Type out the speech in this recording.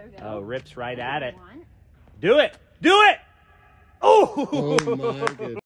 There we go. Oh, rips right That's at it. Want. Do it. Do it. Oh. Oh my goodness.